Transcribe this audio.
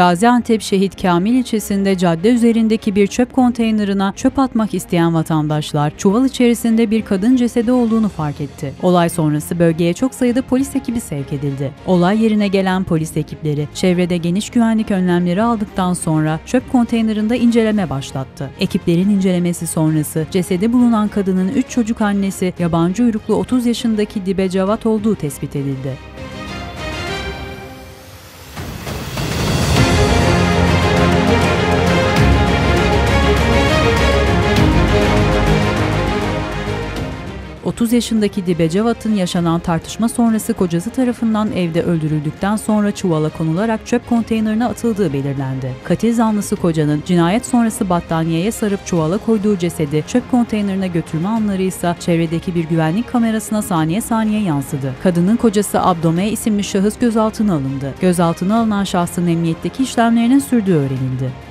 Gaziantep Şehit Kamil ilçesinde cadde üzerindeki bir çöp konteynerına çöp atmak isteyen vatandaşlar çuval içerisinde bir kadın cesedi olduğunu fark etti. Olay sonrası bölgeye çok sayıda polis ekibi sevk edildi. Olay yerine gelen polis ekipleri çevrede geniş güvenlik önlemleri aldıktan sonra çöp konteynerında inceleme başlattı. Ekiplerin incelemesi sonrası cesedi bulunan kadının 3 çocuk annesi yabancı uyruklu 30 yaşındaki Dibe Cavat olduğu tespit edildi. 30 yaşındaki Dibe Cevat'ın yaşanan tartışma sonrası kocası tarafından evde öldürüldükten sonra çuvala konularak çöp konteynerine atıldığı belirlendi. Katil zanlısı kocanın cinayet sonrası battaniyeye sarıp çuvala koyduğu cesedi çöp konteynerine götürme anları ise çevredeki bir güvenlik kamerasına saniye saniye yansıdı. Kadının kocası Abdome isimli şahıs gözaltına alındı. Gözaltına alınan şahsın emniyetteki işlemlerinin sürdüğü öğrenildi.